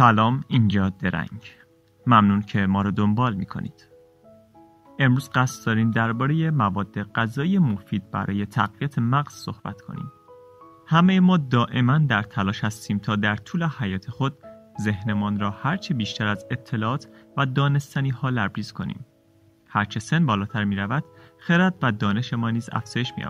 سلام اینجا درنگ. ممنون که ما رو دنبال می‌کنید. امروز قصد داریم درباره مواد غذایی مفید برای تقویت مغز صحبت کنیم. همه ما دائما در تلاش هستیم تا در طول حیات خود ذهنمان را هرچه بیشتر از اطلاعات و دانستنی ها لبریز کنیم. هرچه سن بالاتر می رود خرد و دانش ما نیز افزایش می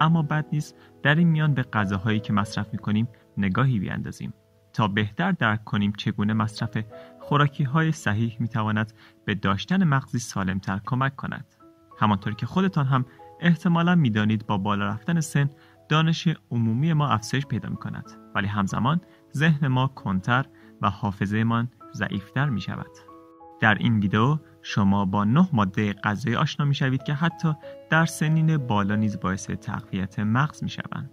اما بد نیست در این میان به غذاهایی که مصرف می کنیم نگاهی بیاندازیم. تا بهتر درک کنیم چگونه مصرف خوراکی های صحیح می تواند به داشتن مغزی سالمتر کمک کند. همانطور که خودتان هم احتمالا می‌دانید با بالا رفتن سن دانش عمومی ما افزایش پیدا می کند. ولی همزمان ذهن ما کنتر و حافظه من ضعیفتر می شود. در این ویدیو شما با نه ماده غذایی آشنا می شوید که حتی در سنین بالا نیز باعث تقویت مغز می شوند.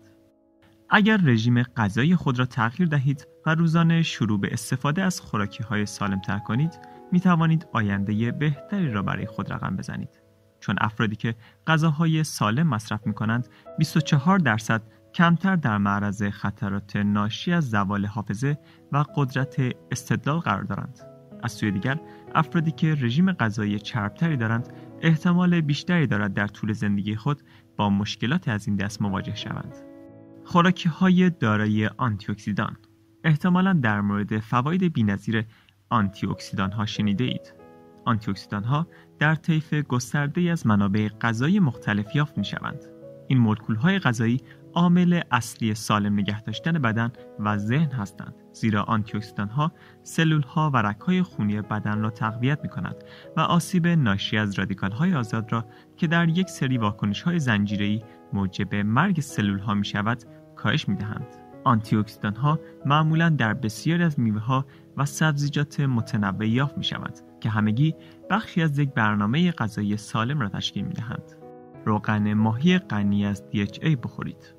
اگر رژیم غذایی خود را تغییر دهید و روزانه شروع به استفاده از خوراکی های سالم تر کنید می توانید آینده بهتری را برای خود رقم بزنید چون افرادی که غذاهای سالم مصرف می کنند 24 درصد کمتر در معرض خطرات ناشی از زوال حافظه و قدرت استدلال قرار دارند از سوی دیگر افرادی که رژیم غذایی چربتری دارند احتمال بیشتری دارد در طول زندگی خود با مشکلات از این دست مواجه شوند خوراکی های دارای آنتی اکسیدان احتمالا در مورد فواید بینظیر آنتی اکسیدان ها شنیده اید. آنتی اکسیدان ها در طیف گسترده از منابع غذایی مختلف یافت می شوند. این مولکول های غذایی عامل اصلی سالم نگه داشتن بدن و ذهن هستند زیرا آن ها سلول ها و رگ های خونی بدن را تقویت می کند و آسیب ناشی از رادیکال های آزاد را که در یک سری واکنش های زنجیری موجب مرگ سلول ها می شود کاهش می دهند. آنتی ها معمولا در بسیاری از میوه ها و سبزیجات متنوع یافت می شود که همگی بخشی از یک برنامه غذایی سالم را تشکیل می دهند. روغن ماهی غنی از DHA بخورید.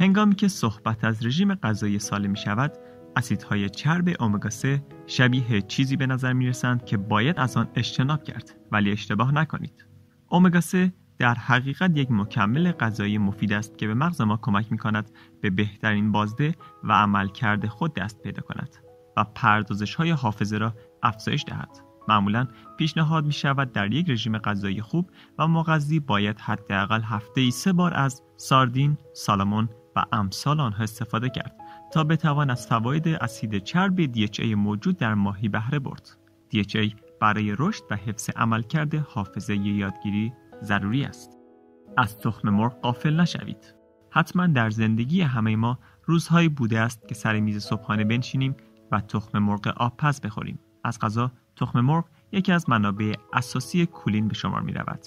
هنگامی که صحبت از رژیم غذایی سالم می شود، اسیدهای چرب امگا 3 شبیه چیزی به نظر می رسند که باید از آن اجتناب کرد ولی اشتباه نکنید. امگا 3 در حقیقت یک مکمل غذایی مفید است که به مغز ما کمک می کند به بهترین بازده و عملکرد خود دست پیدا کند و پردازش های حافظه را افزایش دهد. معمولا پیشنهاد می شود در یک رژیم غذایی خوب و مغذی باید حداقل هفته ای سه بار از ساردین، سالمون و امثال آنها استفاده کرد تا بتوان از فواید اسید چرب DHA موجود در ماهی بهره برد. DHA برای رشد و حفظ عملکرد حافظه یادگیری ضروری است. از تخم مرغ قافل نشوید. حتما در زندگی همه ما روزهایی بوده است که سر میز صبحانه بنشینیم و تخم مرغ آبپز بخوریم. از غذا تخم مرغ یکی از منابع اساسی کولین به شمار می رود.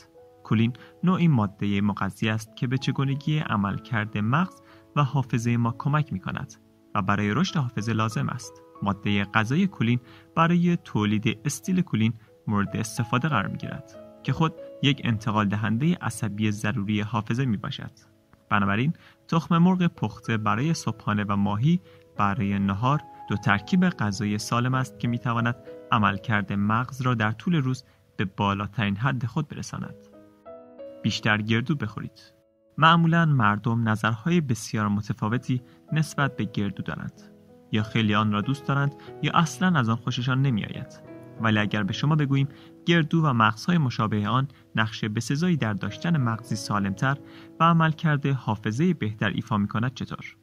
کولین نوعی ماده مغذی است که به چگونگی عملکرد مغز و حافظه ما کمک می کند و برای رشد حافظه لازم است. ماده غذای کولین برای تولید استیل کولین مورد استفاده قرار می گیرد. که خود یک انتقال دهنده عصبی ضروری حافظه می باشد. بنابراین تخم مرغ پخته برای صبحانه و ماهی برای نهار دو ترکیب غذایی سالم است که می تواند عملکرد مغز را در طول روز به بالاترین حد خود برساند. بیشتر گردو بخورید. معمولا مردم نظرهای بسیار متفاوتی نسبت به گردو دارند. یا خیلی آن را دوست دارند یا اصلا از آن خوششان نمی آید. ولی اگر به شما بگوییم گردو و مغزهای مشابه آن نقش بسزایی در داشتن مغزی سالمتر و عملکرد حافظه بهتر ایفا می کند چطور؟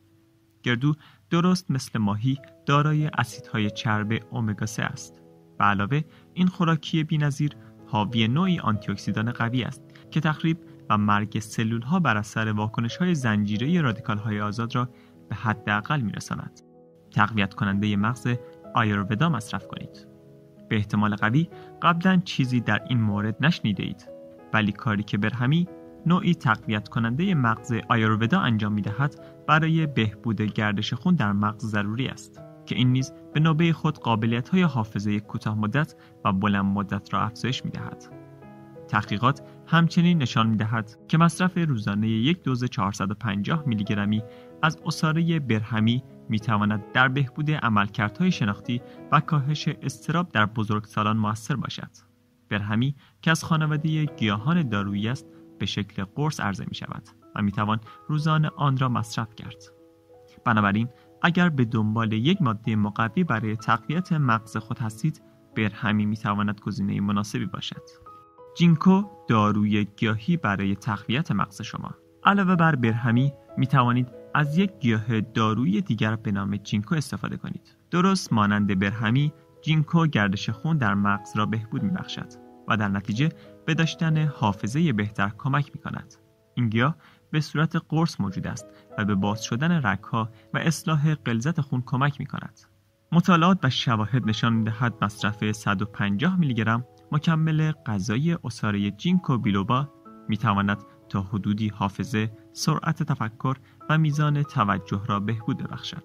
گردو درست مثل ماهی دارای اسیدهای چرب امگا 3 است. به علاوه این خوراکی بینظیر حاوی نوعی آنتی اکسیدان قوی است که تخریب و مرگ سلول ها بر اثر واکنش های زنجیره رادیکال های آزاد را به حداقل میرساند. تقویت کننده مغز آیورودا مصرف کنید. به احتمال قوی قبلا چیزی در این مورد نشنیده اید ولی کاری که برهمی نوعی تقویت کننده مغز آیورودا انجام می دهد برای بهبود گردش خون در مغز ضروری است که این نیز به نوبه خود قابلیت های حافظه کوتاه مدت و بلند مدت را افزایش می دهد. تحقیقات همچنین نشان می دهد که مصرف روزانه یک دوز 450 میلی گرمی از اصاره برهمی می تواند در بهبود عملکردهای شناختی و کاهش استراب در بزرگسالان موثر باشد. برهمی که از خانواده گیاهان دارویی است به شکل قرص عرضه می شود و می توان روزانه آن را مصرف کرد. بنابراین اگر به دنبال یک ماده مقوی برای تقویت مغز خود هستید برهمی می تواند گزینه مناسبی باشد. جینکو داروی گیاهی برای تقویت مغز شما علاوه بر برهمی می توانید از یک گیاه دارویی دیگر به نام جینکو استفاده کنید. درست مانند برهمی جینکو گردش خون در مغز را بهبود می بخشد و در نتیجه به داشتن حافظه بهتر کمک می کند. این گیاه به صورت قرص موجود است و به باز شدن رگها و اصلاح غلظت خون کمک می کند. مطالعات و شواهد نشان می‌دهد مصرف 150 میلی گرم مکمل غذایی اساره جینکو بیلوبا می تواند تا حدودی حافظه، سرعت تفکر و میزان توجه را بهبود ببخشد.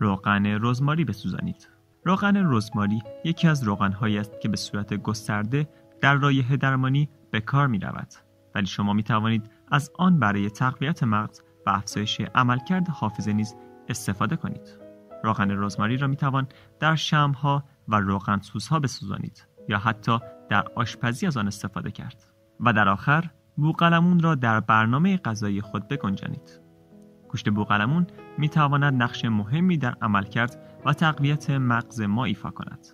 روغن رزماری بسوزانید. روغن رزماری یکی از روغنهایی است که به صورت گسترده در رایحه درمانی به کار می رود. ولی شما می توانید از آن برای تقویت مغز و افزایش عملکرد حافظه نیز استفاده کنید. روغن رزماری را می توان در شمها و روغن سوزها بسوزانید یا حتی در آشپزی از آن استفاده کرد. و در آخر بوقلمون را در برنامه غذایی خود بگنجانید. گوشت بوقلمون می تواند نقش مهمی در عملکرد و تقویت مغز ما ایفا کند.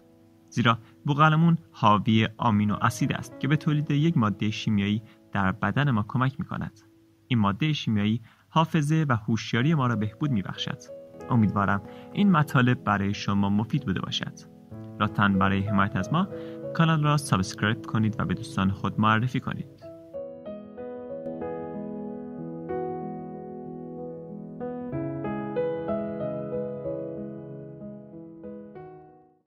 زیرا بوقلمون حاوی آمینو اسید است که به تولید یک ماده شیمیایی در بدن ما کمک می کند. این ماده شیمیایی حافظه و هوشیاری ما را بهبود می بخشد. امیدوارم این مطالب برای شما مفید بوده باشد. لطفا برای حمایت از ما کانال را سابسکرایب کنید و به دوستان خود معرفی کنید.